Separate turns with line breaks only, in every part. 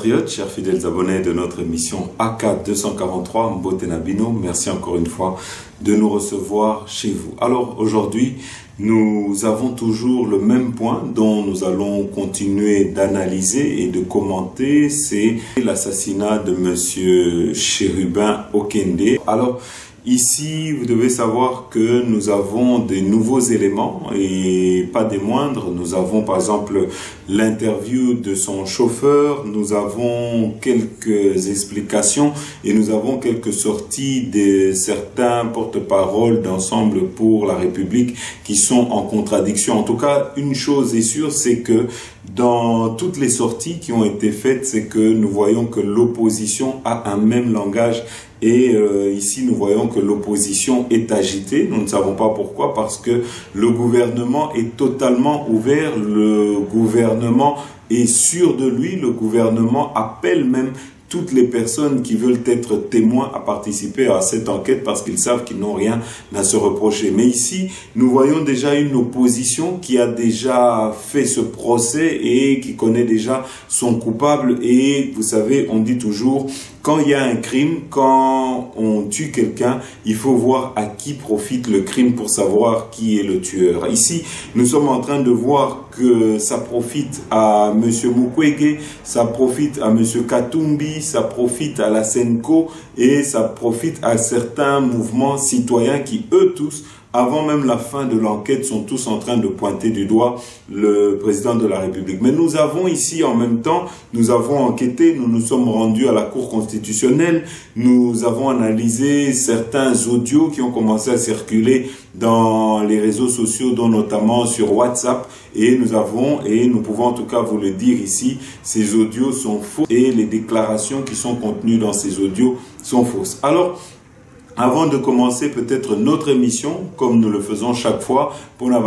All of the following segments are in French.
Compatriotes, chers fidèles abonnés de notre émission AK 243 Mbotenabino, merci encore une fois de nous recevoir chez vous. Alors aujourd'hui, nous avons toujours le même point dont nous allons continuer d'analyser et de commenter, c'est l'assassinat de monsieur Chérubin Okende. Alors, Ici, vous devez savoir que nous avons des nouveaux éléments et pas des moindres. Nous avons par exemple l'interview de son chauffeur, nous avons quelques explications et nous avons quelques sorties de certains porte-paroles d'ensemble pour la République qui sont en contradiction. En tout cas, une chose est sûre, c'est que dans toutes les sorties qui ont été faites, c'est que nous voyons que l'opposition a un même langage et euh, ici, nous voyons que l'opposition est agitée. Nous ne savons pas pourquoi, parce que le gouvernement est totalement ouvert. Le gouvernement est sûr de lui. Le gouvernement appelle même toutes les personnes qui veulent être témoins à participer à cette enquête parce qu'ils savent qu'ils n'ont rien à se reprocher. Mais ici, nous voyons déjà une opposition qui a déjà fait ce procès et qui connaît déjà son coupable. Et vous savez, on dit toujours, quand il y a un crime, quand on tue quelqu'un, il faut voir à qui profite le crime pour savoir qui est le tueur. Ici, nous sommes en train de voir que ça profite à M. Mukwege, ça profite à M. Katumbi, ça profite à la Senko et ça profite à certains mouvements citoyens qui, eux tous, avant même la fin de l'enquête, sont tous en train de pointer du doigt le président de la République. Mais nous avons ici, en même temps, nous avons enquêté, nous nous sommes rendus à la Cour constitutionnelle, nous avons analysé certains audios qui ont commencé à circuler dans les réseaux sociaux, dont notamment sur WhatsApp, et nous avons, et nous pouvons en tout cas vous le dire ici, ces audios sont faux et les déclarations qui sont contenues dans ces audios sont fausses. Alors, avant de commencer peut-être notre émission, comme nous le faisons chaque fois, pour la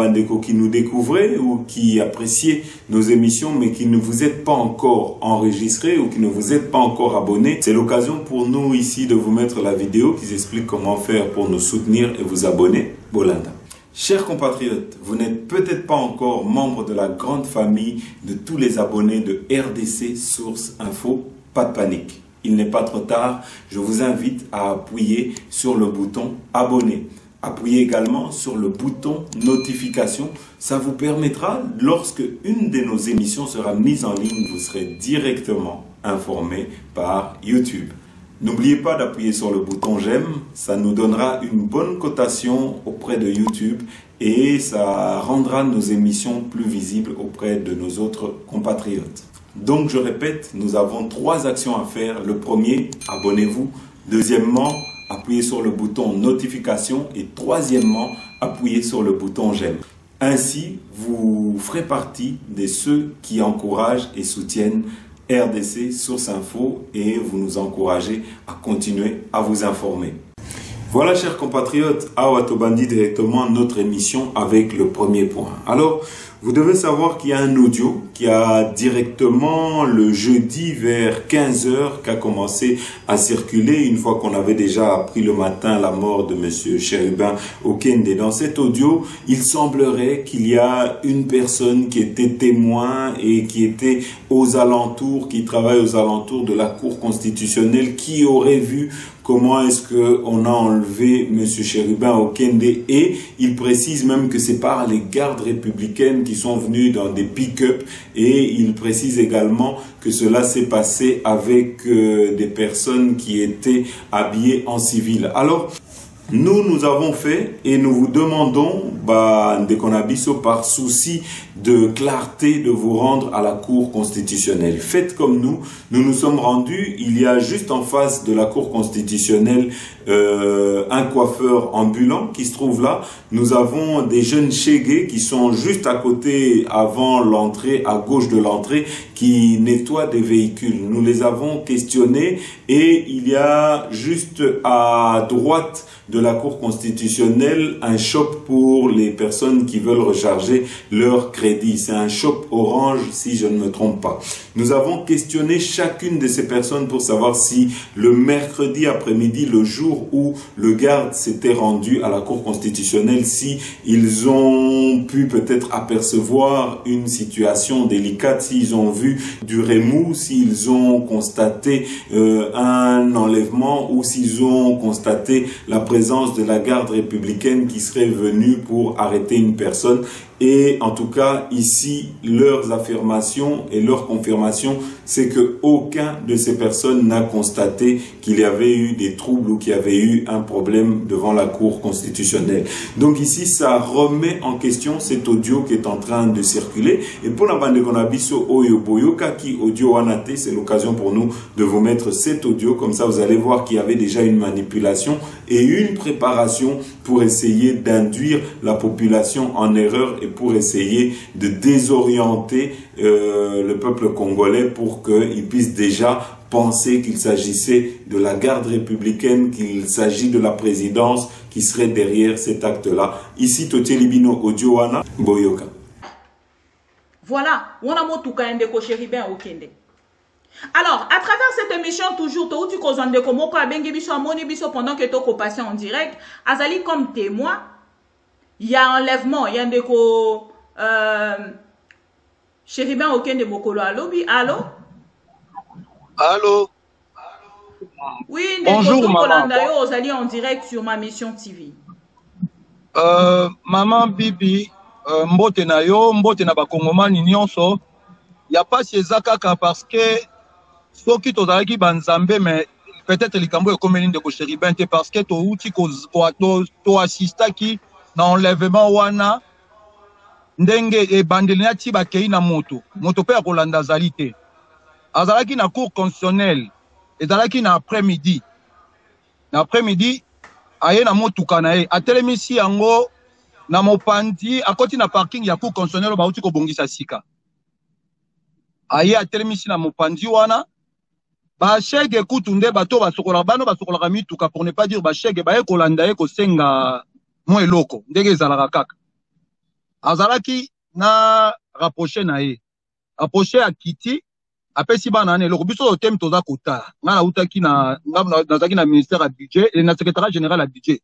qui nous découvrait ou qui appréciait nos émissions, mais qui ne vous êtes pas encore enregistré ou qui ne vous êtes pas encore abonné, c'est l'occasion pour nous ici de vous mettre la vidéo qui explique comment faire pour nous soutenir et vous abonner. Bolanda. Chers compatriotes, vous n'êtes peut-être pas encore membre de la grande famille de tous les abonnés de RDC Source Info. Pas de panique il n'est pas trop tard, je vous invite à appuyer sur le bouton abonner. Appuyez également sur le bouton notification. Ça vous permettra, lorsque une de nos émissions sera mise en ligne, vous serez directement informé par YouTube. N'oubliez pas d'appuyer sur le bouton j'aime, ça nous donnera une bonne cotation auprès de YouTube et ça rendra nos émissions plus visibles auprès de nos autres compatriotes. Donc, je répète, nous avons trois actions à faire. Le premier, abonnez-vous. Deuxièmement, appuyez sur le bouton notification. Et troisièmement, appuyez sur le bouton j'aime. Ainsi, vous ferez partie de ceux qui encouragent et soutiennent RDC Source Info et vous nous encouragez à continuer à vous informer. Voilà, chers compatriotes, à Watobandi directement notre émission avec le premier point. Alors, vous devez savoir qu'il y a un audio qui a directement le jeudi vers 15h qui a commencé à circuler une fois qu'on avait déjà appris le matin la mort de monsieur Cherubin Okende. Dans cet audio, il semblerait qu'il y a une personne qui était témoin et qui était aux alentours, qui travaille aux alentours de la Cour constitutionnelle, qui aurait vu comment est-ce qu'on a enlevé M. Cherubin Okende et il précise même que c'est par les gardes républicaines qui sont venus dans des pick-up et il précise également que cela s'est passé avec euh, des personnes qui étaient habillées en civil. Alors, nous, nous avons fait et nous vous demandons, bah, Ndekonabiso, par souci de clarté, de vous rendre à la Cour constitutionnelle. Faites comme nous. Nous nous sommes rendus, il y a juste en face de la Cour constitutionnelle euh, un coiffeur ambulant qui se trouve là. Nous avons des jeunes chégués qui sont juste à côté, avant l'entrée, à gauche de l'entrée, qui nettoient des véhicules. Nous les avons questionnés et il y a juste à droite de la Cour constitutionnelle un shop pour les personnes qui veulent recharger leur. C'est un shop orange si je ne me trompe pas. Nous avons questionné chacune de ces personnes pour savoir si le mercredi après-midi, le jour où le garde s'était rendu à la Cour constitutionnelle, si ils ont pu peut-être apercevoir une situation délicate, s'ils ont vu du remous, s'ils ont constaté euh, un enlèvement ou s'ils ont constaté la présence de la garde républicaine qui serait venue pour arrêter une personne. Et en tout cas, ici, leurs affirmations et leur confirmation, c'est que aucun de ces personnes n'a constaté qu'il y avait eu des troubles ou qu'il y avait eu un problème devant la Cour constitutionnelle. Donc ici, ça remet en question cet audio qui est en train de circuler. Et pour la bande Gonabiso Oyo Boyoka qui audio anate, c'est l'occasion pour nous de vous mettre cet audio. Comme ça, vous allez voir qu'il y avait déjà une manipulation et une préparation pour essayer d'induire la population en erreur et pour essayer de désorienter euh, le peuple congolais pour qu'il puisse déjà penser qu'il s'agissait de la garde républicaine, qu'il s'agit de la présidence qui serait derrière cet acte-là. Ici, Libino Odioana Boyoka.
Voilà, on a motuka ndeko chéribin okende. Alors, à travers cette émission, toujours, to uti kozande komoko abengi biso amoni biso pendant que toko passé en direct, azali comme témoin, il y a enlèvement, il y a ndeko euh, chéribin okende mokolo alobi, allô?
Allô?
Oui, Bonjour, maman. Yo, ozali en direct sur ma mission TV.
Euh, maman Bibi, euh, mbote na yo, mbote na bakongomani nyonso, ya pasi eza kaka parce que soki tozalaki banzambe mais peut-être likambo ekomeli ndeko chéribin te parce que touti toassistaki na enlèvement wana ndenge ebandeli nati bakei na moto. Moto mpe ya kolanda azali te. Azalaki na cour constitutionnelle ezalaki na après-midi. Na après-midi aye na motuka na ye. Atelemisi yango na mopanzi akoti na parking ya cour constitutionnelle bauti kobongisa sika. Aye atelemisi na mopanzi wana bashege kutu nde bato basokolaka bano basokolaka mituka pour ne pas dire bashege baye kolanda ye kosenga mwa eloko. Ndenge ezalaka kaka. Azalaki na rapproche na ye. Rapproche akiti apesi bana wana eloko. Biso totemi toza kotala. Ngai nautaki na nazalaki na ministère ya budget na secrétariat général ya budget.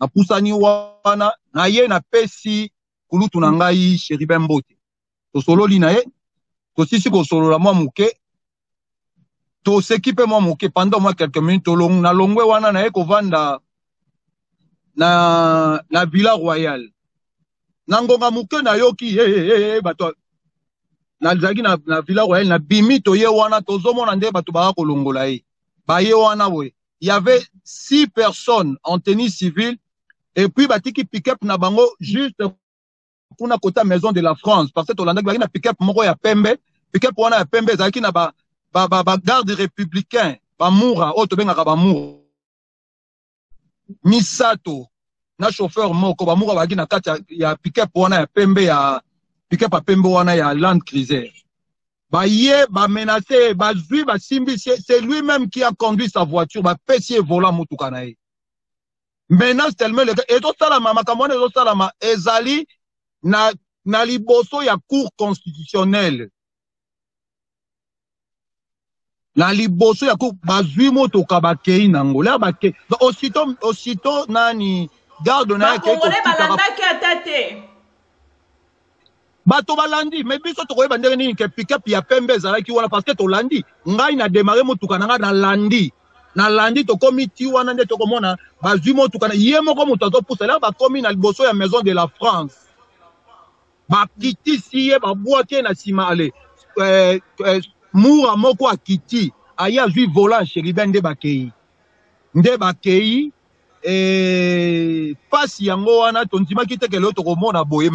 Napusani wana na ye napesi kulutu na ngai sheriben mbote tosololi na ye tosisi kosolola mwa moke toseki mpe mwa moke pendant mwa quelques minutes na longwe wana na ye kovanda na, na villa royal. Na ngonga moke nayoki hey, hey, hey, bato nazalaki na, na villa royal nabimi toye wana tozomona nde bato baka kolongola ye. Baye wana boye. Y avait six personnes en tenue civile et puis batiki pick-up na bango juste kuna kota maison de la france parce que tolandaki bazalaki na pick-up moko ya pembe. Pick-up wana ya pembe ezalaki na ba, ba, ba, ba républicain bamura oyo tobengaka bamura misato na chauffeur moko bamura bazalaki na kati ya, ya pick-up wana ya pembe ya pick-up ya pembe wana ya land cruiser. Baye bamenace bazwi basimbi c'est lui-même qui a conduit sa voiture bapesi ye volant motuka na ye. Menace tellement leka ezosalama makambo wana ezosalama ezali na, na liboso ya cour constitutionnelle na liboso ya cour bazwi motoka bakei nango. Lea bakei aussitôt aussitôt nani garde na ye
balandaki ata te.
Bato balandi me biso tokoyeba ndenge nini ke pikepe ya pembe ezalaki wana parce que tolandi. Ngai na demare motuka na ngai nalandi. Nalandi tokomi ti wana nde tokomona bazwi motuka na ye moko moto azopusa elaka bakomi na liboso ya maison de la france. Bakitisi ye babwaki ye na nsima ale eh, eh, mura moko akiti aye azwi volant sheriben nde bakei. Nde bakei eh, pasi yango wana tondimaki te kelelo tokomona boye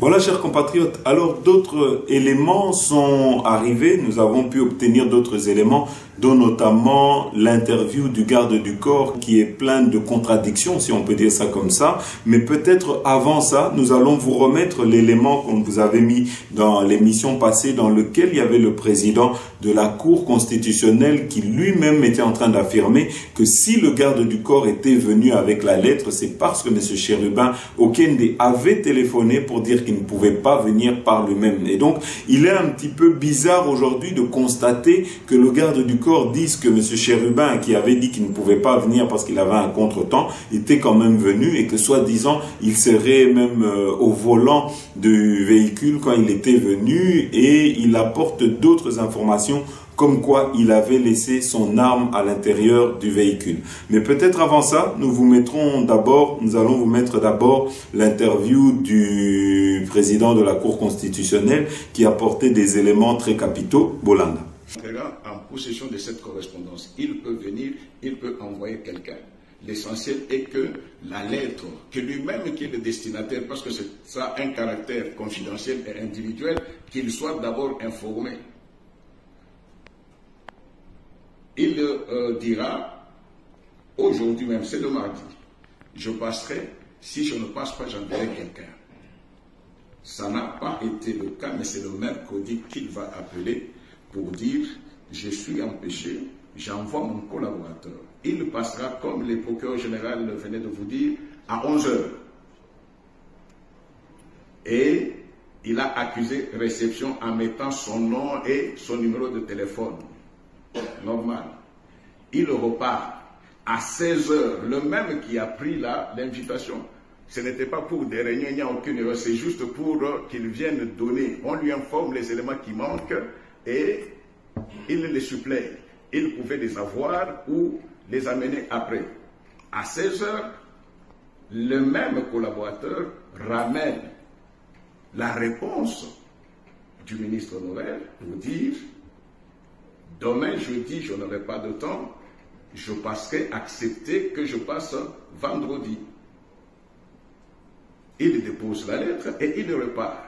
Voilà, chers compatriotes. Alors, d'autres éléments sont arrivés. Nous avons pu obtenir d'autres éléments, dont notamment l'interview du garde du corps qui est plein de contradictions, si on peut dire ça comme ça. Mais peut-être avant ça, nous allons vous remettre l'élément qu'on vous avait mis dans l'émission passée, dans lequel il y avait le président de la Cour constitutionnelle qui lui-même était en train d'affirmer que si le garde du corps était venu avec la lettre, c'est parce que M. Chérubin Okende avait téléphoné pour dire qu'il ne pouvait pas venir par lui-même. Et donc, il est un petit peu bizarre aujourd'hui de constater que le garde du corps dise que M. Chérubin, qui avait dit qu'il ne pouvait pas venir parce qu'il avait un contretemps, était quand même venu et que soi-disant, il serait même euh, au volant du véhicule quand il était venu et il apporte d'autres informations comme quoi il avait laissé son arme à l'intérieur du véhicule. Mais peut-être avant ça, nous vous mettrons d'abord, nous allons vous mettre d'abord l'interview du président de la Cour constitutionnelle qui a apporté des éléments très capitaux, Bolanda.
En possession de cette correspondance, il peut venir, il peut envoyer quelqu'un. L'essentiel est que la lettre, que lui-même qui est le destinataire, parce que ça a un caractère confidentiel et individuel, qu'il soit d'abord informé il euh, dira, aujourd'hui même, c'est le mardi, je passerai, si je ne passe pas, j'enverrai quelqu'un. Ça n'a pas été le cas, mais c'est le mercredi qu'il va appeler pour dire, je suis empêché, j'envoie mon collaborateur. Il passera, comme le procureur général venait de vous dire, à 11 heures. Et il a accusé réception en mettant son nom et son numéro de téléphone normal. Il repart à 16 heures, le même qui a pris l'invitation. Ce n'était pas pour des réunions, il n'y a aucune erreur, c'est juste pour qu'il vienne donner. On lui informe les éléments qui manquent et il les supplée. Il pouvait les avoir ou les amener après. À 16 heures, le même collaborateur ramène la réponse du ministre honoraire pour dire Demain, jeudi, je n'aurai pas de temps. Je passerai accepter que je passe vendredi. Il dépose la lettre et il repart.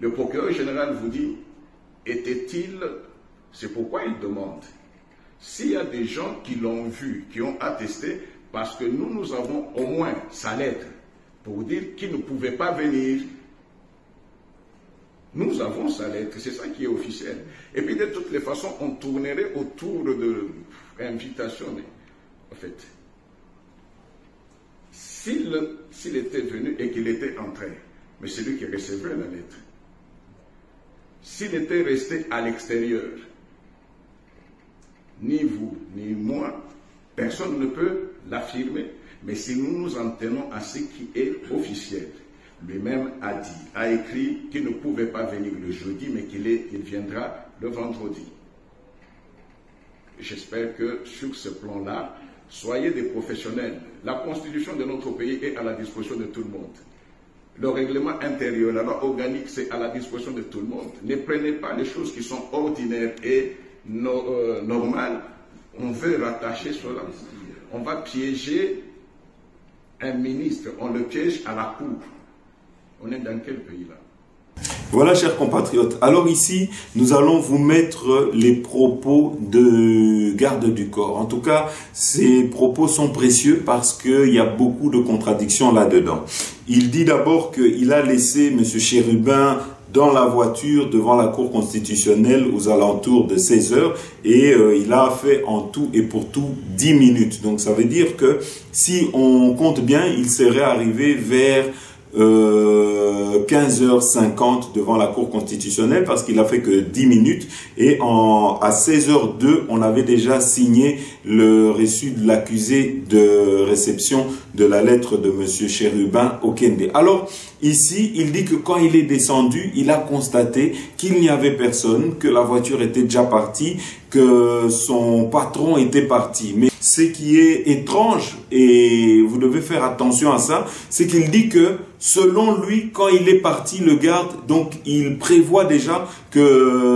Le procureur général vous dit, était-il, c'est pourquoi il demande, s'il y a des gens qui l'ont vu, qui ont attesté, parce que nous, nous avons au moins sa lettre pour dire qu'il ne pouvait pas venir, nous avons sa lettre, c'est ça qui est officiel. Et puis de toutes les façons, on tournerait autour de l'invitation. En fait, s'il était venu et qu'il était entré, mais c'est lui qui recevrait la lettre. S'il était resté à l'extérieur, ni vous, ni moi, personne ne peut l'affirmer. Mais si nous nous en tenons à ce qui est officiel, lui-même a dit, a écrit qu'il ne pouvait pas venir le jeudi, mais qu'il viendra le vendredi. J'espère que sur ce plan-là, soyez des professionnels. La constitution de notre pays est à la disposition de tout le monde. Le règlement intérieur, la loi organique, c'est à la disposition de tout le monde. Ne prenez pas les choses qui sont ordinaires et euh, normales. On veut rattacher cela. On va piéger un ministre, on le piège à la cour. On est dans quel pays là
voilà, chers compatriotes. Alors ici, nous allons vous mettre les propos de garde du corps. En tout cas, ces propos sont précieux parce qu'il y a beaucoup de contradictions là-dedans. Il dit d'abord qu'il a laissé M. Chérubin dans la voiture devant la Cour constitutionnelle aux alentours de 16 heures et euh, il a fait en tout et pour tout 10 minutes. Donc ça veut dire que si on compte bien, il serait arrivé vers 15h50 euh, devant la Cour constitutionnelle parce qu'il a fait que 10 minutes et en, à 16h02 on avait déjà signé le reçu de l'accusé de réception de la lettre de Monsieur Chérubin Okende. Alors ici il dit que quand il est descendu il a constaté qu'il n'y avait personne, que la voiture était déjà partie, que son patron était parti. Mais ce qui est étrange, et vous devez faire attention à ça, c'est qu'il dit que selon lui, quand il est parti, le garde, donc il prévoit déjà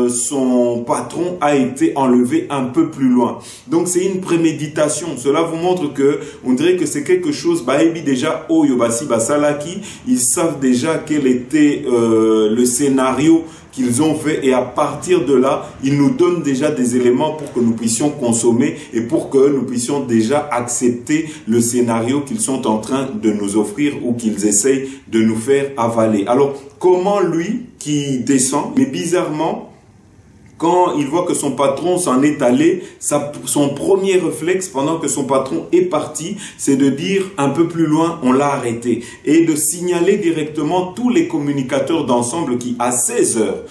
son patron a été enlevé un peu plus loin. Donc c'est une préméditation. Cela vous montre que on dirait que c'est quelque chose. Baebi déjà Oyobasi Basalaki, ils savent déjà quel était euh, le scénario qu'ils ont fait et à partir de là, ils nous donnent déjà des éléments pour que nous puissions consommer et pour que nous puissions déjà accepter le scénario qu'ils sont en train de nous offrir ou qu'ils essayent de nous faire avaler. Alors, comment lui qui descend, mais bizarrement, quand il voit que son patron s'en est allé, son premier réflexe pendant que son patron est parti, c'est de dire un peu plus loin, on l'a arrêté. Et de signaler directement tous les communicateurs d'ensemble qui, à 16 heures,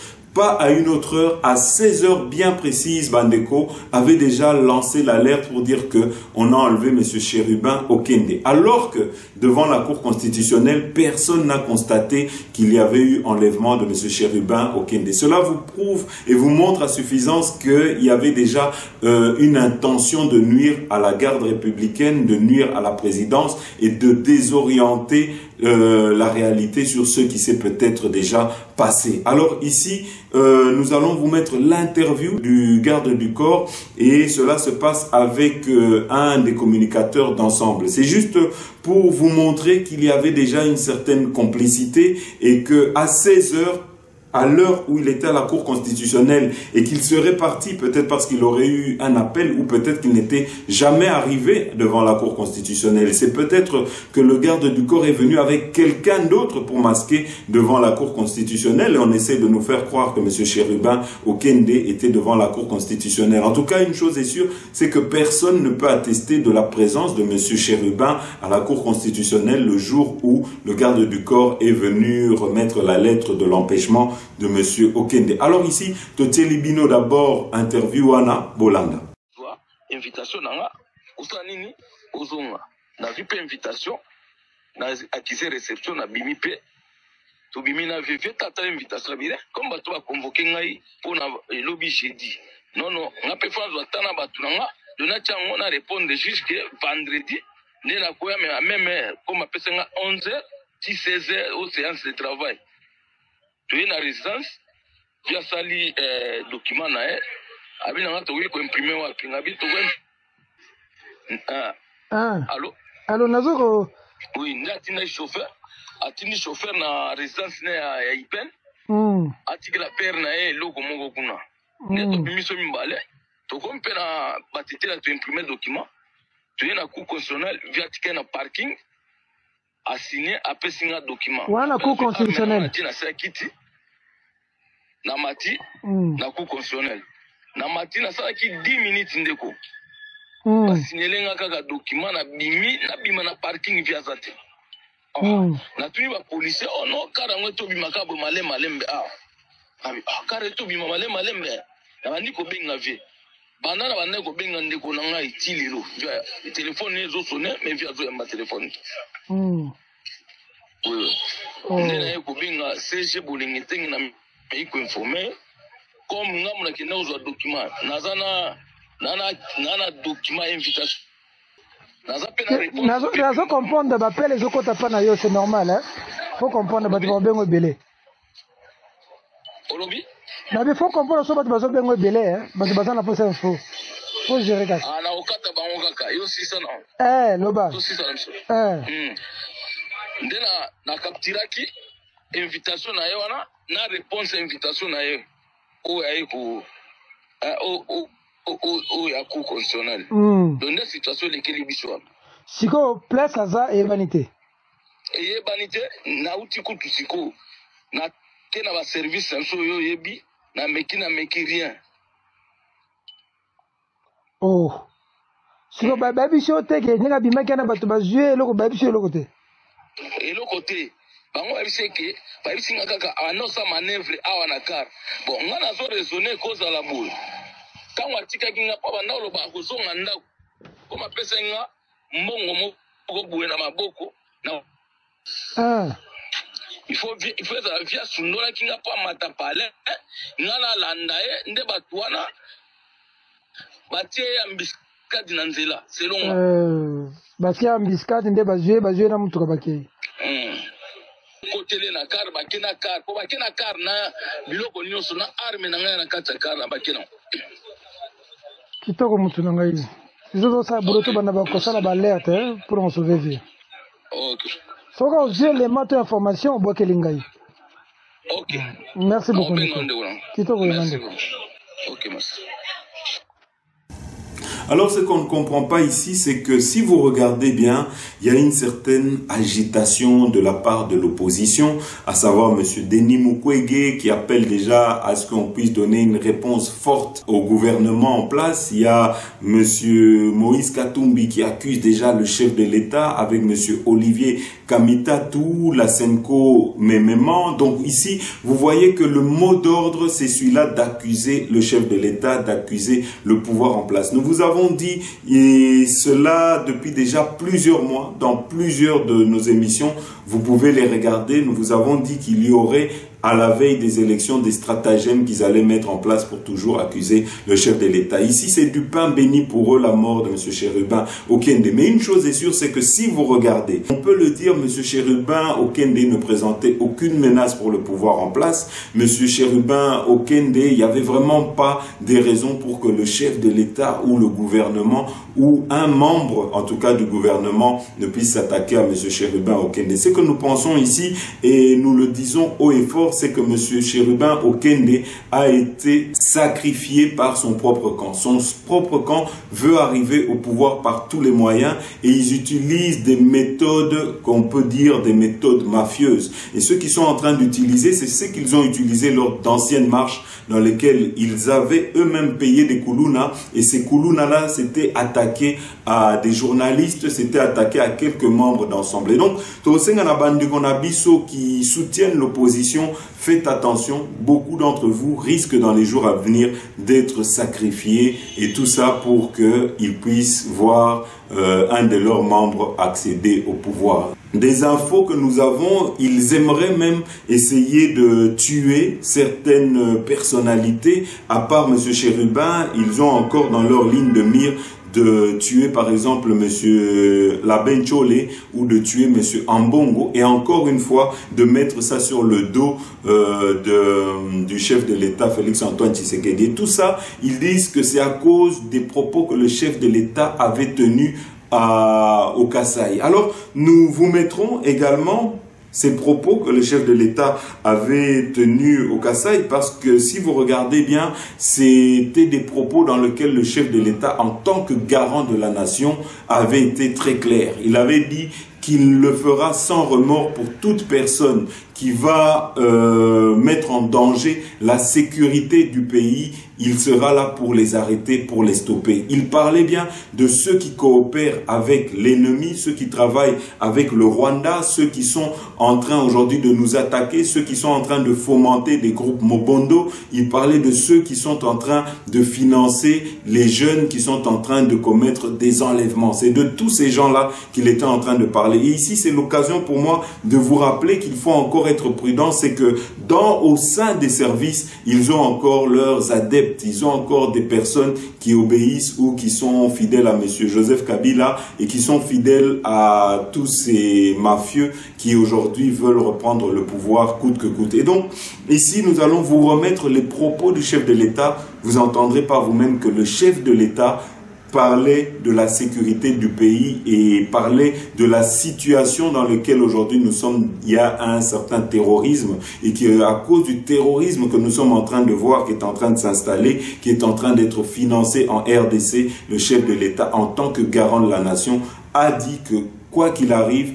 à une autre heure, à 16 heures bien précises, Bandeko avait déjà lancé l'alerte pour dire que on a enlevé M. Chérubin au Kende. Alors que devant la Cour constitutionnelle, personne n'a constaté qu'il y avait eu enlèvement de M. Chérubin au Kende. Cela vous prouve et vous montre à suffisance qu'il y avait déjà euh, une intention de nuire à la garde républicaine, de nuire à la présidence et de désorienter euh, la réalité sur ce qui s'est peut-être déjà passé. Alors ici, euh, nous allons vous mettre l'interview du garde du corps et cela se passe avec euh, un des communicateurs d'ensemble. C'est juste pour vous montrer qu'il y avait déjà une certaine complicité et que à 16 heures, à l'heure où il était à la Cour constitutionnelle et qu'il serait parti peut-être parce qu'il aurait eu un appel ou peut-être qu'il n'était jamais arrivé devant la Cour constitutionnelle. C'est peut-être que le garde du corps est venu avec quelqu'un d'autre pour masquer devant la Cour constitutionnelle et on essaie de nous faire croire que M. Chérubin au Kende était devant la Cour constitutionnelle. En tout cas, une chose est sûre, c'est que personne ne peut attester de la présence de M. Chérubin à la Cour constitutionnelle le jour où le garde du corps est venu remettre la lettre de l'empêchement de M. Okende. Alors ici, Totie Libino d'abord interview Anna Bolanda.
Invitation nanga, osala nini? Ozonga nazwi mpe invitation. Na akize réception na bimi mpe tobimi na vevie tata invitation comme ngai jeudi. Ata na bato na nga donati yango na répondre juge ke vendredi. Nde nakoya me ameme comme apesa nga 11 heures ti 16 heures au séance de travail toye na résidence vi asali eh, document na ye. Abi nanga tokoki koimprime wapi? Ngabi toko ah,
Ah,
alo?
Alo nazo ko
oui nde atindaki chauffeur. Atindi chauffeur na résidence ne ya, ya ipen
mm,
atikela pere na ye eloko moko kuna. Nde
mm,
tobimi so mibale tokomi mpe na batetela toimprime document. Toye na cour constitutionnel vi atikali na parking. Asigne apesi nga document.
Wana cour constitutionnelle.
natie na se ya kiti na mati
mm,
na cour constitutionnel na mati nasalaki 10 minutes ndeko.
Mm,
basinyele nga kaka document nabimi nabima na parking vi aza te Ah,
mm.
natuni bapolisier o no kara yango tobimaka boye male malembe awa Abi, ah, kara tobima male malembe nabandi kobenga vie. Banda na bandaki kobenga ndeko na ngai ti lelo. Via telefone ye ezosone me vi azoyamba telefone te
mm.
oyo
Oh.
nde naye kobenga cg bolenge ntengi na mei koinforme comme ngambo nakende kozwa document. Naza na na na na na document invitation
nazo comprendre bapele ezokɔta mpa na yo c'est normal hein? faut comprendre bato babengo ebele
olobi?
Nabi faut comprendre so bato bazobengo ebele bato baza na posa info. Faut gérer kasi
ah na kokata bango kaka yo sisa na
eh loba. Eh.
Nde na nakaptiraki invitation na ye wana na réponse ya invitation na ye oyo aye ko o- o- o- o- oyo ya cour constitutionnel.
Mm.
donc nde situation elekeli biso wana.
Sikoyo place aza eyebani te?
Eyebani te nauti kutu sikoyo. Nake na baservice na biso oyo oyebi nameki nameki rien.
Oh. Sikoyo ba- bayebisi yo te ke ndenge abimaki wana bato bazwi eloko bayebisi yo eloko te?
Eloko te bango bayebisi eke bayebisi nga kaka anosa manœuvre awa na kar bon nga nazo raisonne ekozala boye ntango atikaki nga mpo banda oloba akozonga ndako koma apesaki nga mbongo moko boye na maboko na
ah.
faut ezala vi asundolaki nga mpo amata pale nga nalanda ye nde bato wana batie ye ya mbisikadi na nzela selon nga
euh, batie ambiskate nde bazwi bazwi na motuka bakei.
Mm. Kotele na kar bake na kar po bake na kar na biloko nyonso na arme na ngai na kati ya kar na bake na.
Kitoko motu na ngai. Ezozosala bolo to banda bakosala baalerte hein, pour en sauver vie
ok
soki ozwi elema to information obwakeli ngai.
Ok.
Merci beaucoup kitoko yena
Alors ce qu'on ne comprend pas ici, c'est que si vous regardez bien, il y a une certaine agitation de la part de l'opposition, à savoir M. Denis Mukwege qui appelle déjà à ce qu'on puisse donner une réponse forte au gouvernement en place. Il y a M. Moïse Katumbi qui accuse déjà le chef de l'État avec M. Olivier Kamitatou, la Senko. Donc ici, vous voyez que le mot d'ordre, c'est celui-là d'accuser le chef de l'État, d'accuser le pouvoir en place. Nous vous avons dit et cela depuis déjà plusieurs mois, dans plusieurs de nos émissions. Vous pouvez les regarder. Nous vous avons dit qu'il y aurait à la veille des élections des stratagèmes qu'ils allaient mettre en place pour toujours accuser le chef de l'État. Ici, c'est du pain béni pour eux la mort de M. Chérubin Okende. Mais une chose est sûre, c'est que si vous regardez, on peut le dire, M. Chérubin Okende ne présentait aucune menace pour le pouvoir en place. M. Chérubin Okende, il n'y avait vraiment pas des raisons pour que le chef de l'État ou le gouvernement ou un membre, en tout cas du gouvernement, ne puisse s'attaquer à M. Chérubin Okende. Ce que nous pensons ici, et nous le disons haut et fort, c'est que M. Chérubin Okende a été sacrifié par son propre camp. Son propre camp veut arriver au pouvoir par tous les moyens et ils utilisent des méthodes qu'on peut dire des méthodes mafieuses. Et ceux qui sont en train d'utiliser, c'est ce qu'ils ont utilisé lors d'anciennes marches dans lesquelles ils avaient eux-mêmes payé des koulouna et ces koulouna-là s'étaient attaqués des journalistes, s'étaient attaqués à quelques membres d'ensemble. Et donc, qui soutiennent l'opposition Faites attention, beaucoup d'entre vous risquent dans les jours à venir d'être sacrifiés et tout ça pour qu'ils puissent voir euh, un de leurs membres accéder au pouvoir. Des infos que nous avons, ils aimeraient même essayer de tuer certaines personnalités. À part M. Chérubin, ils ont encore dans leur ligne de mire de tuer par exemple monsieur Labenchole ou de tuer monsieur Ambongo et encore une fois de mettre ça sur le dos euh, du chef de l'État Félix Antoine Tshisekedi. tout ça, ils disent que c'est à cause des propos que le chef de l'État avait tenus au Kassai. Alors, nous vous mettrons également ces propos que le chef de l'État avait tenus au Kassai, parce que si vous regardez bien, c'était des propos dans lesquels le chef de l'État, en tant que garant de la nation, avait été très clair. Il avait dit qu'il le fera sans remords pour toute personne qui va euh, mettre en danger la sécurité du pays, il sera là pour les arrêter, pour les stopper. Il parlait bien de ceux qui coopèrent avec l'ennemi, ceux qui travaillent avec le Rwanda, ceux qui sont en train aujourd'hui de nous attaquer, ceux qui sont en train de fomenter des groupes Mobondo. Il parlait de ceux qui sont en train de financer les jeunes qui sont en train de commettre des enlèvements. C'est de tous ces gens-là qu'il était en train de parler. Et ici, c'est l'occasion pour moi de vous rappeler qu'il faut encore être prudent, c'est que dans, au sein des services, ils ont encore leurs adeptes, ils ont encore des personnes qui obéissent ou qui sont fidèles à Monsieur Joseph Kabila et qui sont fidèles à tous ces mafieux qui aujourd'hui veulent reprendre le pouvoir coûte que coûte. Et donc, ici, nous allons vous remettre les propos du chef de l'État. Vous entendrez par vous-même que le chef de l'État parler de la sécurité du pays et parler de la situation dans laquelle aujourd'hui nous sommes, il y a un certain terrorisme et qui à cause du terrorisme que nous sommes en train de voir qui est en train de s'installer, qui est en train d'être financé en RDC, le chef de l'État en tant que garant de la nation a dit que quoi qu'il arrive,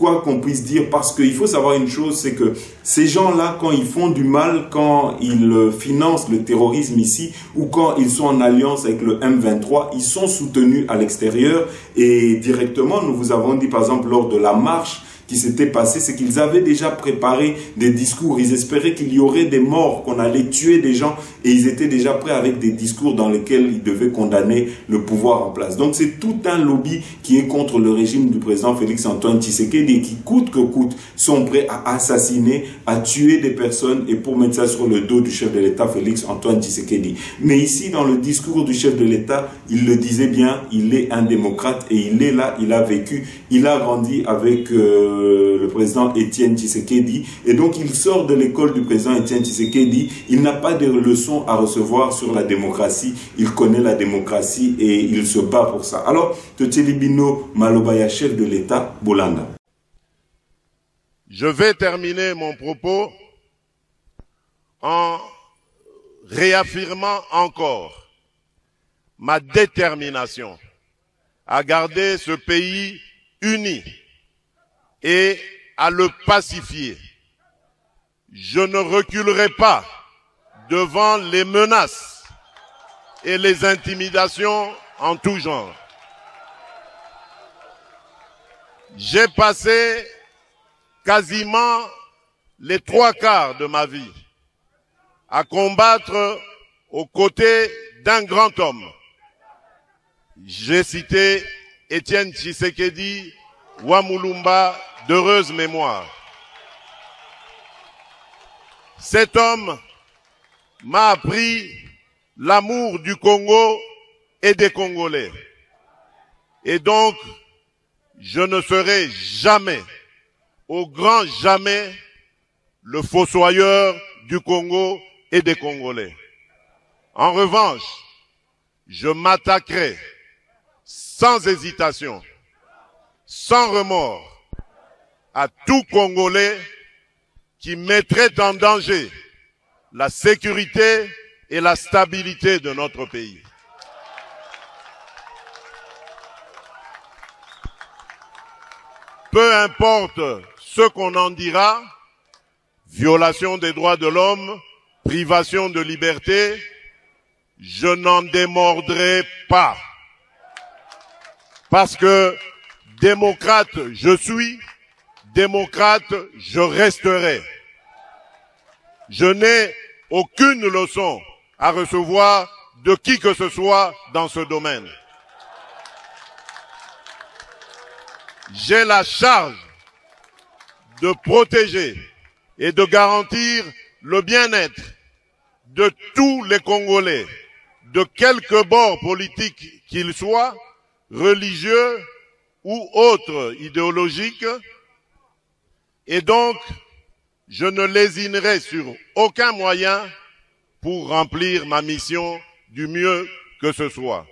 quoi qu'on puisse dire, parce qu'il faut savoir une chose, c'est que ces gens-là, quand ils font du mal, quand ils euh, financent le terrorisme ici, ou quand ils sont en alliance avec le M23, ils sont soutenus à l'extérieur et directement, nous vous avons dit par exemple lors de la marche, qui s'était passé, c'est qu'ils avaient déjà préparé des discours. Ils espéraient qu'il y aurait des morts, qu'on allait tuer des gens, et ils étaient déjà prêts avec des discours dans lesquels ils devaient condamner le pouvoir en place. Donc c'est tout un lobby qui est contre le régime du président Félix Antoine Tshisekedi qui coûte que coûte sont prêts à assassiner, à tuer des personnes et pour mettre ça sur le dos du chef de l'État Félix Antoine Tshisekedi. Mais ici, dans le discours du chef de l'État, il le disait bien, il est un démocrate et il est là, il a vécu, il a grandi avec euh, le président Étienne Tshisekedi. Et donc, il sort de l'école du président Étienne Tshisekedi. Il n'a pas de leçons à recevoir sur la démocratie. Il connaît la démocratie et il se bat pour ça. Alors, Bino Malobaya, chef de l'État, Bolanda.
Je vais terminer mon propos en réaffirmant encore ma détermination à garder ce pays uni et à le pacifier. Je ne reculerai pas devant les menaces et les intimidations en tout genre. J'ai passé quasiment les trois quarts de ma vie à combattre aux côtés d'un grand homme. J'ai cité Étienne Tshisekedi, Wamulumba, d'heureuse mémoire. Cet homme m'a appris l'amour du Congo et des Congolais. Et donc, je ne serai jamais, au grand jamais, le fossoyeur du Congo et des Congolais. En revanche, je m'attaquerai sans hésitation, sans remords, à tout Congolais qui mettrait en danger la sécurité et la stabilité de notre pays. Peu importe ce qu'on en dira, violation des droits de l'homme, privation de liberté, je n'en démordrai pas. Parce que démocrate je suis, démocrate je resterai. Je n'ai aucune leçon à recevoir de qui que ce soit dans ce domaine. J'ai la charge de protéger et de garantir le bien-être de tous les Congolais, de quelque bord politique qu'ils soient, religieux ou autres idéologiques, et donc je ne lésinerai sur aucun moyen pour remplir ma mission du mieux que ce soit.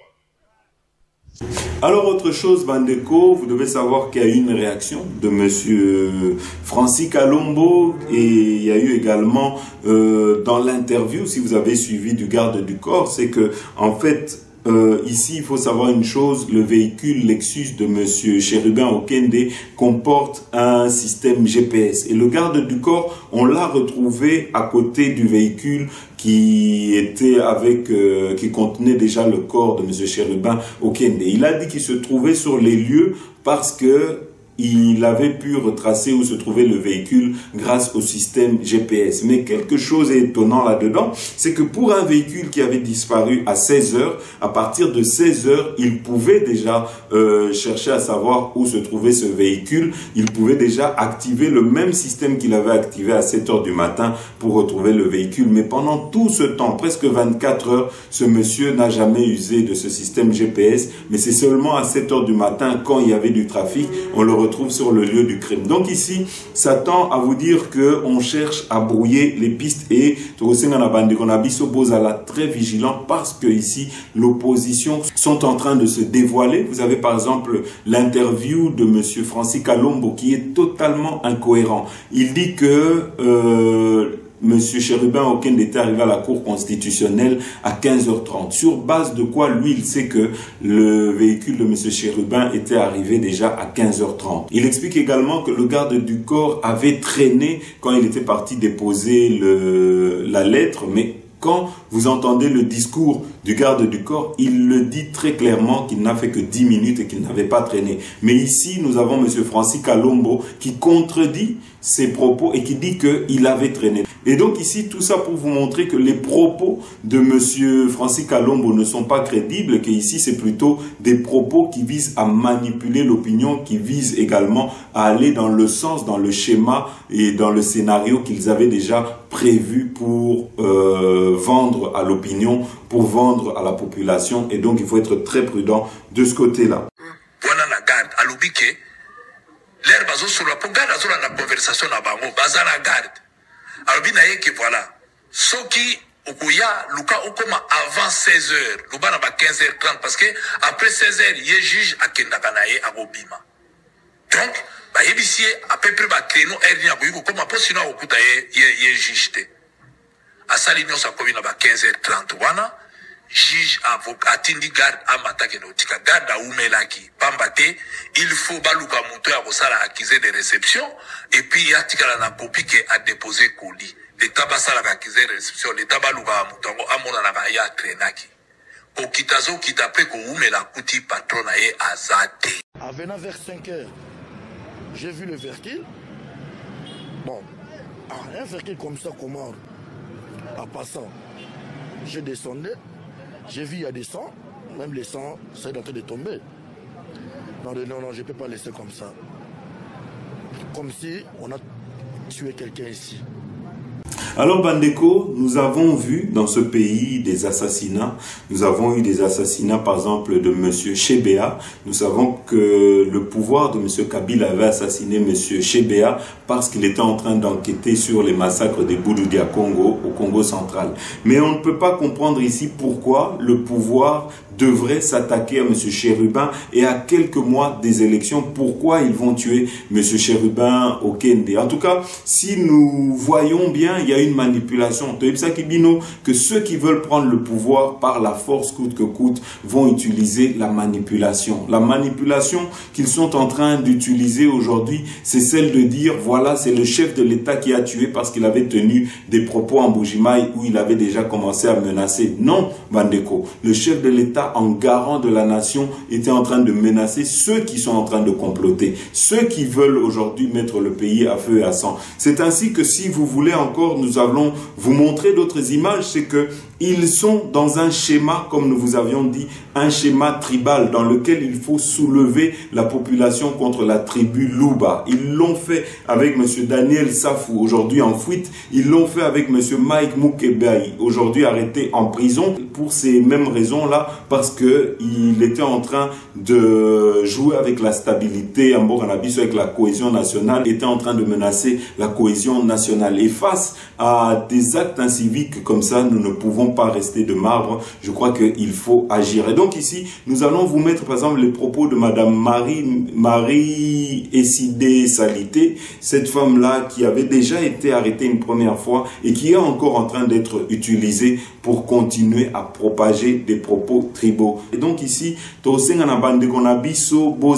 Alors autre chose, Bandeko, vous devez savoir qu'il y a eu une réaction de Monsieur Francis Calombo et il y a eu également euh, dans l'interview, si vous avez suivi du garde du corps, c'est que en fait euh, ici, il faut savoir une chose, le véhicule Lexus de Monsieur Chérubin Okende comporte un système GPS. Et le garde du corps, on l'a retrouvé à côté du véhicule qui était avec, euh, qui contenait déjà le corps de Monsieur Chérubin Okende. Il a dit qu'il se trouvait sur les lieux parce que il avait pu retracer où se trouvait le véhicule grâce au système GPS. Mais quelque chose est étonnant là-dedans, c'est que pour un véhicule qui avait disparu à 16 heures, à partir de 16 heures, il pouvait déjà euh, chercher à savoir où se trouvait ce véhicule. Il pouvait déjà activer le même système qu'il avait activé à 7 heures du matin pour retrouver le véhicule. Mais pendant tout ce temps, presque 24 heures, ce monsieur n'a jamais usé de ce système GPS. Mais c'est seulement à 7 heures du matin, quand il y avait du trafic, on le retrouve sur le lieu du crime. Donc ici, ça tend à vous dire que on cherche à brouiller les pistes et la très vigilant parce que ici, l'opposition sont en train de se dévoiler. Vous avez par exemple l'interview de monsieur Francis Calombo qui est totalement incohérent. Il dit que euh, Monsieur Chérubin Okende était arrivé à la Cour constitutionnelle à 15h30. Sur base de quoi, lui, il sait que le véhicule de Monsieur Chérubin était arrivé déjà à 15h30. Il explique également que le garde du corps avait traîné quand il était parti déposer la lettre, mais quand vous entendez le discours du garde du corps, il le dit très clairement qu'il n'a fait que 10 minutes et qu'il n'avait pas traîné. Mais ici, nous avons M. Francis Calombo qui contredit ses propos et qui dit qu'il avait traîné. Et donc ici, tout ça pour vous montrer que les propos de M. Francis Calombo ne sont pas crédibles, que ici c'est plutôt des propos qui visent à manipuler l'opinion, qui visent également à aller dans le sens, dans le schéma et dans le scénario qu'ils avaient déjà prévu pour euh, vendre à l'opinion, pour vendre à la population. Et donc il faut être très prudent de ce côté-là.
ngai nazolanda conversation bango baza na garde alobi na ye ke voilà. Soki okoya luka okóma avant 16 heures. Loba na ba 15 heures 30 parce que après 16 heures ye juge akendaka na ye akobima. Donc bayebisi ye ape mpe bacréno heure nini akoki kokóma mpo sino akokuta ye, ye, ye juge te. Asali nyonso akomi na ba 15 heures 30 wana juge avocat atindi garde amataki na garde aumelaki pamba te il faut baluka moto ya kosala accusé de réception. Epuis atikala na kopi ke adepose colis. Accusé de réception. Kuti patron na ye aza te
Avenant vers 5 heures, j'ai vu le vertile. Bon, ah, un vertile comme ça, comment En passant, je descendais, j'ai vu il y a des sangs, même les sangs, c'est en train de tomber. Non, non, non, je ne peux pas laisser comme ça. Comme si on a tué quelqu'un ici.
Alors Bandeko, nous avons vu dans ce pays des assassinats. Nous avons eu des assassinats par exemple de monsieur Chebea. Nous savons que le pouvoir de monsieur Kabila avait assassiné monsieur Chebea parce qu'il était en train d'enquêter sur les massacres des Boudoudi à Congo, au Congo central. Mais on ne peut pas comprendre ici pourquoi le pouvoir devrait s'attaquer à M. Chérubin et à quelques mois des élections, pourquoi ils vont tuer M. Chérubin au Kende. En tout cas, si nous voyons bien, il y a une manipulation. que ceux qui veulent prendre le pouvoir par la force coûte que coûte vont utiliser la manipulation. La manipulation qu'ils sont en train d'utiliser aujourd'hui, c'est celle de dire, voilà, c'est le chef de l'État qui a tué parce qu'il avait tenu des propos en Boujimaï où il avait déjà commencé à menacer. Non, Bandeko, le chef de l'État en garant de la nation, était en train de menacer ceux qui sont en train de comploter, ceux qui veulent aujourd'hui mettre le pays à feu et à sang. C'est ainsi que si vous voulez encore, nous allons vous montrer d'autres images, c'est que ils sont dans un schéma, comme nous vous avions dit, un schéma tribal dans lequel il faut soulever la population contre la tribu Luba. Ils l'ont fait avec M. Daniel Safou, aujourd'hui en fuite. Ils l'ont fait avec M. Mike Mukebai, aujourd'hui arrêté en prison pour ces mêmes raisons-là, parce qu'il était en train de jouer avec la stabilité en avec la cohésion nationale, était en train de menacer la cohésion nationale. Et face à des actes inciviques comme ça, nous ne pouvons pas rester de marbre. Je crois qu'il faut agir. Et donc ici, nous allons vous mettre par exemple les propos de Madame Marie, Marie Essidé Salité, cette femme-là qui avait déjà été arrêtée une première fois et qui est encore en train d'être utilisée pour continuer à propager des propos tribaux. Et donc ici,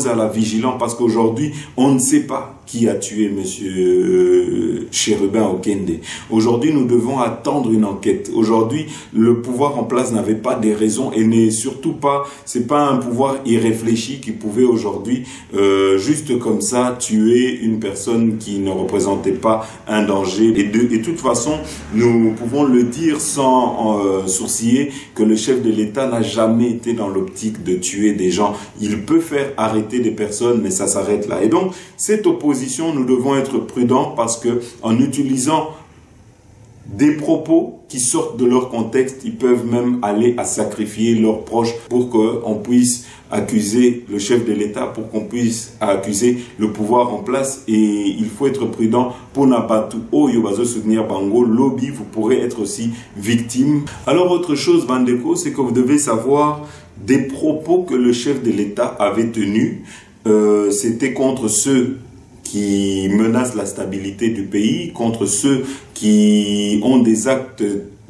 à la vigilant parce qu'aujourd'hui, on ne sait pas qui a tué Monsieur Chérubin Okende. Aujourd'hui, nous devons attendre une enquête. Aujourd'hui, le pouvoir en place n'avait pas des raisons et n'est surtout pas, c'est pas un pouvoir irréfléchi qui pouvait aujourd'hui euh, juste comme ça tuer une personne qui ne représentait pas un danger. Et de, toute façon, nous pouvons le dire sans euh, sourciller que le chef de l'État n'a jamais été dans l'optique de tuer des gens. Il peut faire arrêter des personnes, mais ça s'arrête là. Et donc, cette opposition nous devons être prudents parce que en utilisant des propos qui sortent de leur contexte, ils peuvent même aller à sacrifier leurs proches pour qu'on puisse accuser le chef de l'État, pour qu'on puisse accuser le pouvoir en place. Et il faut être prudent pour n'abatu Yobazo soutenir Bango, lobby, vous pourrez être aussi victime. Alors autre chose, Bandeko, c'est que vous devez savoir des propos que le chef de l'État avait tenus. Euh, C'était contre ceux qui menacent la stabilité du pays, contre ceux qui ont des actes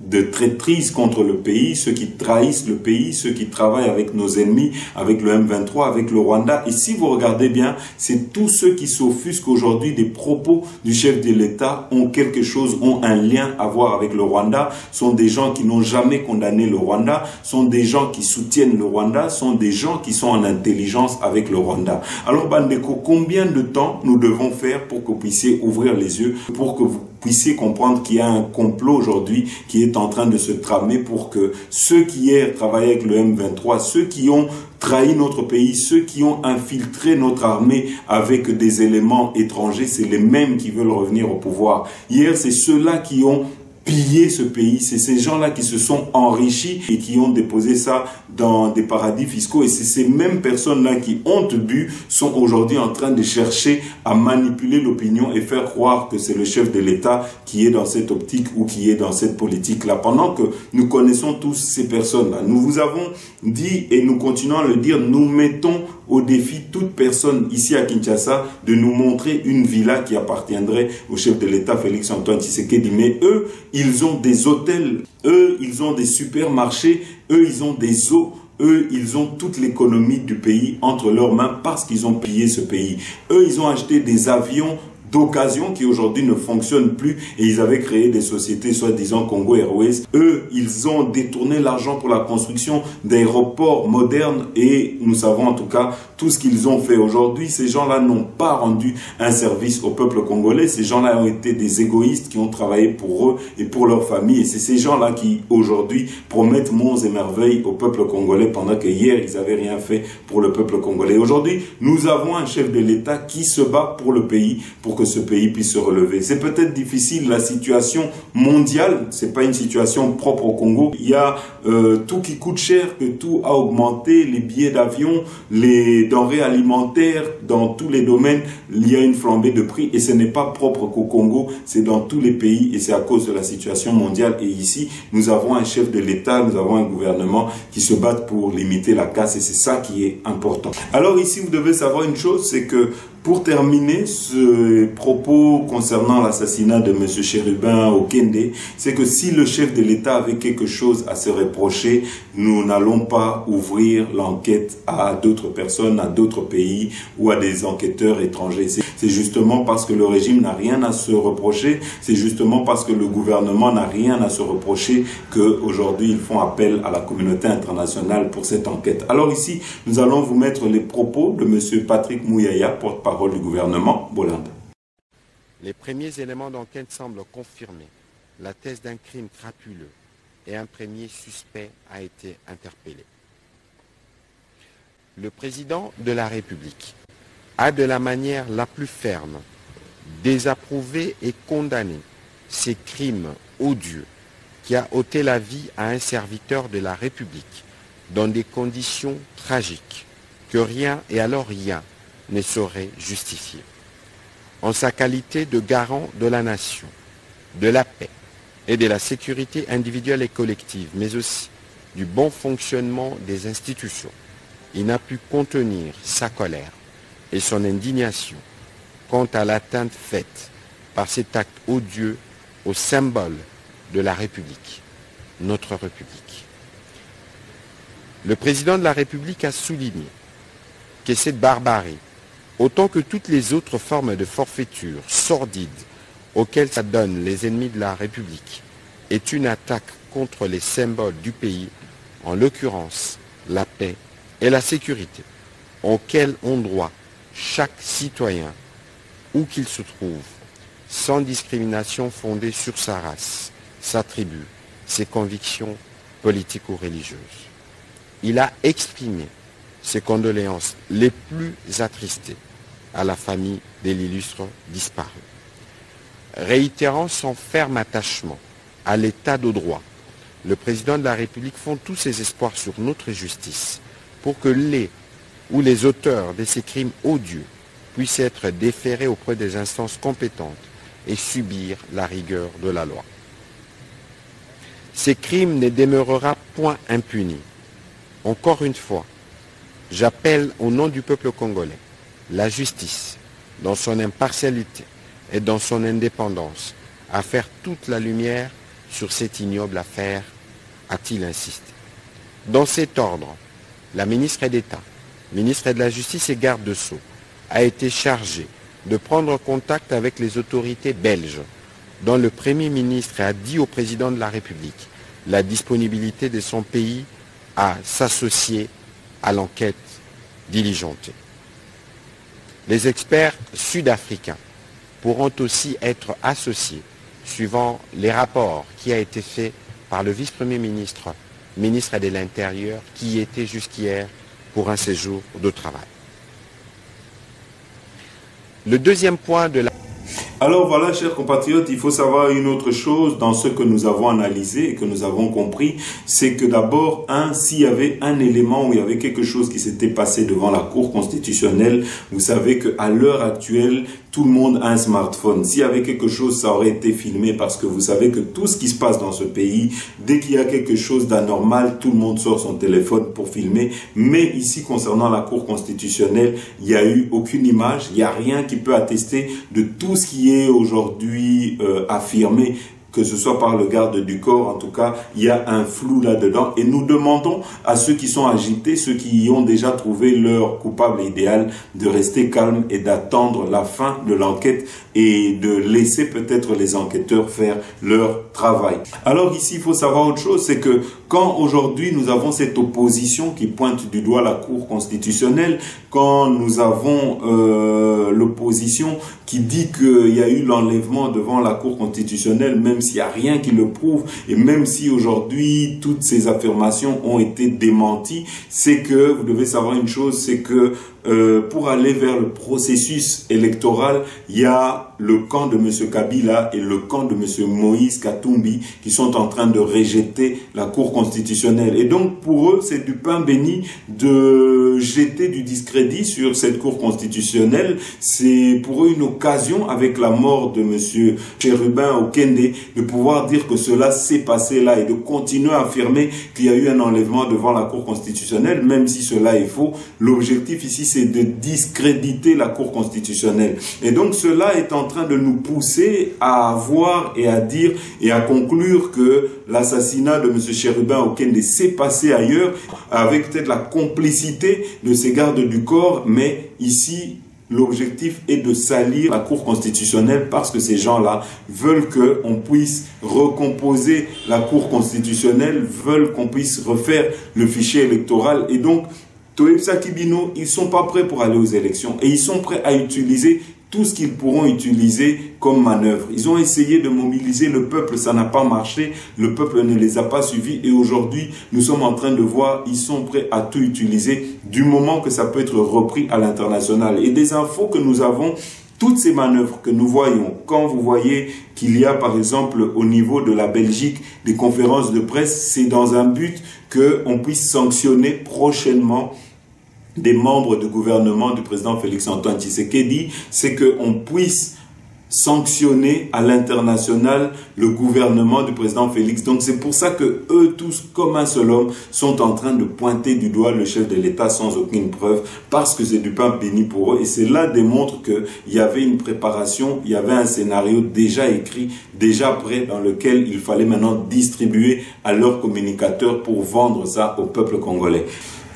de traîtrise contre le pays, ceux qui trahissent le pays, ceux qui travaillent avec nos ennemis, avec le M23, avec le Rwanda. Et si vous regardez bien, c'est tous ceux qui s'offusquent aujourd'hui des propos du chef de l'État ont quelque chose, ont un lien à voir avec le Rwanda, sont des gens qui n'ont jamais condamné le Rwanda, sont des gens qui soutiennent le Rwanda, sont des gens qui sont en intelligence avec le Rwanda. Alors Bandeko, combien de temps nous devons faire pour que vous puissiez ouvrir les yeux, pour que vous puissiez comprendre qu'il y a un complot aujourd'hui qui est en train de se tramer pour que ceux qui hier travaillaient avec le M23, ceux qui ont trahi notre pays, ceux qui ont infiltré notre armée avec des éléments étrangers, c'est les mêmes qui veulent revenir au pouvoir. Hier, c'est ceux-là qui ont piller ce pays. C'est ces gens-là qui se sont enrichis et qui ont déposé ça dans des paradis fiscaux. Et c'est ces mêmes personnes-là qui, ont bu, sont aujourd'hui en train de chercher à manipuler l'opinion et faire croire que c'est le chef de l'État qui est dans cette optique ou qui est dans cette politique-là. Pendant que nous connaissons tous ces personnes-là, nous vous avons dit et nous continuons à le dire, nous mettons au défi toute personne ici à Kinshasa de nous montrer une villa qui appartiendrait au chef de l'État Félix Antoine Tshisekedi. Mais eux, ils ont des hôtels, eux, ils ont des supermarchés, eux, ils ont des eaux, eux, ils ont toute l'économie du pays entre leurs mains parce qu'ils ont pillé ce pays. Eux, ils ont acheté des avions d'occasion qui aujourd'hui ne fonctionnent plus et ils avaient créé des sociétés soi-disant Congo Airways. Eux, ils ont détourné l'argent pour la construction d'aéroports modernes et nous savons en tout cas tout ce qu'ils ont fait aujourd'hui. Ces gens-là n'ont pas rendu un service au peuple congolais. Ces gens-là ont été des égoïstes qui ont travaillé pour eux et pour leur famille et c'est ces gens-là qui aujourd'hui promettent monts et merveilles au peuple congolais pendant que hier ils n'avaient rien fait pour le peuple congolais. Aujourd'hui, nous avons un chef de l'État qui se bat pour le pays, pour que ce pays puisse se relever. C'est peut-être difficile, la situation mondiale, c'est pas une situation propre au Congo. Il y a euh, tout qui coûte cher, que tout a augmenté, les billets d'avion, les denrées alimentaires, dans tous les domaines, il y a une flambée de prix et ce n'est pas propre qu'au Congo, c'est dans tous les pays et c'est à cause de la situation mondiale. Et ici, nous avons un chef de l'État, nous avons un gouvernement qui se battent pour limiter la casse et c'est ça qui est important. Alors ici, vous devez savoir une chose, c'est que pour terminer ce propos concernant l'assassinat de M. Chérubin au Kende, c'est que si le chef de l'État avait quelque chose à se reprocher, nous n'allons pas ouvrir l'enquête à d'autres personnes, à d'autres pays ou à des enquêteurs étrangers. C'est justement parce que le régime n'a rien à se reprocher, c'est justement parce que le gouvernement n'a rien à se reprocher qu'aujourd'hui ils font appel à la communauté internationale pour cette enquête. Alors ici, nous allons vous mettre les propos de M. Patrick Mouyaya, porte du gouvernement Bolande.
Les premiers éléments d'enquête semblent confirmer la thèse d'un crime crapuleux et un premier suspect a été interpellé. Le président de la République a de la manière la plus ferme désapprouvé et condamné ces crimes odieux qui a ôté la vie à un serviteur de la République dans des conditions tragiques que rien et alors rien ne saurait justifier. En sa qualité de garant de la nation, de la paix et de la sécurité individuelle et collective, mais aussi du bon fonctionnement des institutions, il n'a pu contenir sa colère et son indignation quant à l'atteinte faite par cet acte odieux au symbole de la République, notre République. Le président de la République a souligné que cette barbarie autant que toutes les autres formes de forfaiture sordides auxquelles s'adonnent les ennemis de la République, est une attaque contre les symboles du pays, en l'occurrence la paix et la sécurité, auxquels ont droit chaque citoyen, où qu'il se trouve, sans discrimination fondée sur sa race, sa tribu, ses convictions politiques ou religieuses. Il a exprimé ses condoléances les plus attristées à la famille de l'illustre disparu. Réitérant son ferme attachement à l'état de droit, le président de la République fond tous ses espoirs sur notre justice pour que les ou les auteurs de ces crimes odieux puissent être déférés auprès des instances compétentes et subir la rigueur de la loi. Ces crimes ne demeurera point impunis. Encore une fois, j'appelle au nom du peuple congolais la justice, dans son impartialité et dans son indépendance, à faire toute la lumière sur cette ignoble affaire, a-t-il insisté. Dans cet ordre, la ministre d'État, ministre de la Justice et garde de Sceaux, a été chargée de prendre contact avec les autorités belges, dont le Premier ministre a dit au président de la République la disponibilité de son pays à s'associer à l'enquête diligentée. Les experts sud-africains pourront aussi être associés suivant les rapports qui a été fait par le vice-premier ministre, ministre de l'Intérieur, qui était jusqu'hier pour un séjour de travail. Le deuxième point de la
alors voilà, chers compatriotes, il faut savoir une autre chose dans ce que nous avons analysé et que nous avons compris, c'est que d'abord, un, s'il y avait un élément où il y avait quelque chose qui s'était passé devant la Cour constitutionnelle, vous savez qu'à l'heure actuelle, tout le monde a un smartphone. S'il y avait quelque chose, ça aurait été filmé parce que vous savez que tout ce qui se passe dans ce pays, dès qu'il y a quelque chose d'anormal, tout le monde sort son téléphone pour filmer. Mais ici, concernant la Cour constitutionnelle, il n'y a eu aucune image, il n'y a rien qui peut attester de tout ce qui est aujourd'hui euh, affirmé que ce soit par le garde du corps, en tout cas, il y a un flou là-dedans. Et nous demandons à ceux qui sont agités, ceux qui y ont déjà trouvé leur coupable idéal, de rester calmes et d'attendre la fin de l'enquête et de laisser peut-être les enquêteurs faire leur travail. Alors ici, il faut savoir autre chose, c'est que quand aujourd'hui nous avons cette opposition qui pointe du doigt la Cour constitutionnelle, quand nous avons euh, l'opposition qui dit qu'il y a eu l'enlèvement devant la Cour constitutionnelle, même s'il n'y a rien qui le prouve, et même si aujourd'hui toutes ces affirmations ont été démenties, c'est que vous devez savoir une chose, c'est que euh, pour aller vers le processus électoral, il y a le camp de M. Kabila et le camp de M. Moïse Katumbi qui sont en train de rejeter la Cour constitutionnelle. Et donc pour eux, c'est du pain béni de jeter du discrédit sur cette Cour constitutionnelle. C'est pour eux une occasion, avec la mort de M. Chérubin Okende, de pouvoir dire que cela s'est passé là et de continuer à affirmer qu'il y a eu un enlèvement devant la Cour constitutionnelle, même si cela est faux. L'objectif ici, c'est de discréditer la Cour constitutionnelle. Et donc cela est en train de nous pousser à voir et à dire et à conclure que l'assassinat de M. Chérubin Okende s'est passé ailleurs avec peut-être la complicité de ces gardes du corps, mais ici, L'objectif est de salir la Cour constitutionnelle parce que ces gens-là veulent qu'on puisse recomposer la Cour constitutionnelle, veulent qu'on puisse refaire le fichier électoral. Et donc, Toepsa Kibino, ils sont pas prêts pour aller aux élections et ils sont prêts à utiliser tout ce qu'ils pourront utiliser comme manœuvre. Ils ont essayé de mobiliser le peuple, ça n'a pas marché, le peuple ne les a pas suivis et aujourd'hui nous sommes en train de voir, ils sont prêts à tout utiliser du moment que ça peut être repris à l'international. Et des infos que nous avons, toutes ces manœuvres que nous voyons, quand vous voyez qu'il y a par exemple au niveau de la Belgique des conférences de presse, c'est dans un but qu'on puisse sanctionner prochainement des membres du gouvernement du président Félix Antoine Tshisekedi, c'est qu'on puisse sanctionner à l'international le gouvernement du président Félix. Donc c'est pour ça que eux tous, comme un seul homme, sont en train de pointer du doigt le chef de l'État sans aucune preuve, parce que c'est du pain béni pour eux. Et cela démontre qu'il y avait une préparation, il y avait un scénario déjà écrit, déjà prêt, dans lequel il fallait maintenant distribuer à leurs communicateurs pour vendre ça au peuple congolais.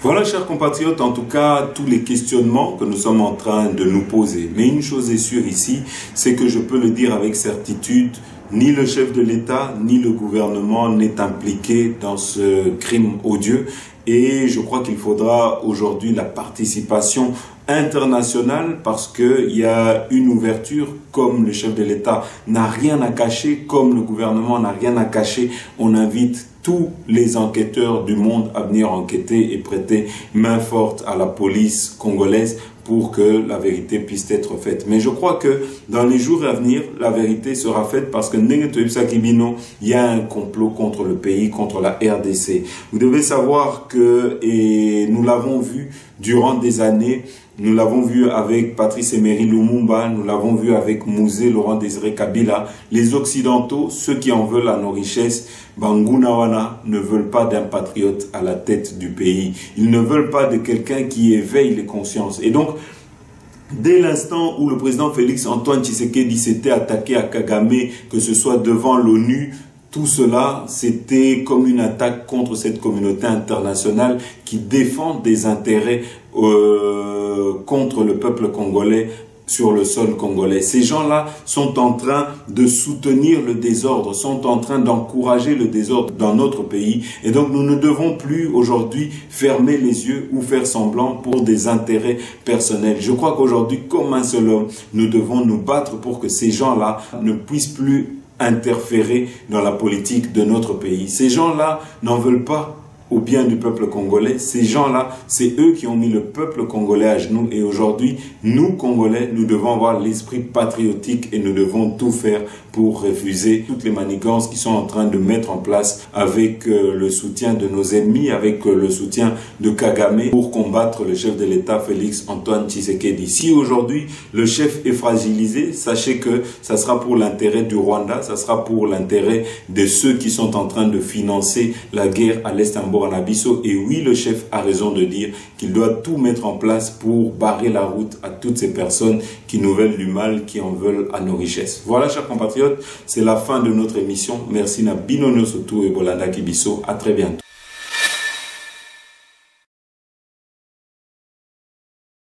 Voilà, chers compatriotes, en tout cas, tous les questionnements que nous sommes en train de nous poser. Mais une chose est sûre ici, c'est que je peux le dire avec certitude, ni le chef de l'État, ni le gouvernement n'est impliqué dans ce crime odieux. Et je crois qu'il faudra aujourd'hui la participation internationale parce qu'il y a une ouverture comme le chef de l'État n'a rien à cacher, comme le gouvernement n'a rien à cacher. On invite tous les enquêteurs du monde à venir enquêter et prêter main forte à la police congolaise pour que la vérité puisse être faite. Mais je crois que dans les jours à venir, la vérité sera faite parce que il y a un complot contre le pays, contre la RDC. Vous devez savoir que, et nous l'avons vu durant des années, nous l'avons vu avec Patrice Emery Lumumba, nous l'avons vu avec Mouzé Laurent Désiré Kabila. Les Occidentaux, ceux qui en veulent à nos richesses, Bangunawana, ne veulent pas d'un patriote à la tête du pays. Ils ne veulent pas de quelqu'un qui éveille les consciences. Et donc, Dès l'instant où le président Félix Antoine Tshisekedi s'était attaqué à Kagame, que ce soit devant l'ONU, tout cela, c'était comme une attaque contre cette communauté internationale qui défend des intérêts euh, contre le peuple congolais sur le sol congolais. Ces gens-là sont en train de soutenir le désordre, sont en train d'encourager le désordre dans notre pays. Et donc nous ne devons plus aujourd'hui fermer les yeux ou faire semblant pour des intérêts personnels. Je crois qu'aujourd'hui, comme un seul homme, nous devons nous battre pour que ces gens-là ne puissent plus interférer dans la politique de notre pays. Ces gens-là n'en veulent pas au bien du peuple congolais. Ces gens-là, c'est eux qui ont mis le peuple congolais à genoux. Et aujourd'hui, nous, Congolais, nous devons avoir l'esprit patriotique et nous devons tout faire pour refuser toutes les manigances qui sont en train de mettre en place avec euh, le soutien de nos ennemis, avec euh, le soutien de Kagame pour combattre le chef de l'État Félix Antoine Tshisekedi. Si aujourd'hui le chef est fragilisé, sachez que ça sera pour l'intérêt du Rwanda, ça sera pour l'intérêt de ceux qui sont en train de financer la guerre à l'Est Et oui, le chef a raison de dire qu'il doit tout mettre en place pour barrer la route à toutes ces personnes qui nous veulent du mal, qui en veulent à nos richesses. Voilà, chers compatriotes, c'est la fin de notre émission. Merci na Binono Soto et Bolanda Kibiso. À très bientôt.